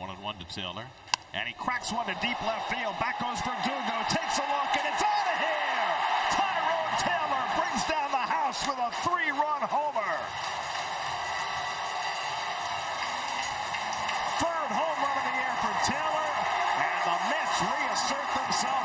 One and one to Taylor. And he cracks one to deep left field. Back goes Verdugo. Takes a look and it's out of here. Tyrone Taylor brings down the house with a three run homer. Third home run of the year for Taylor. And the Mets reassert themselves.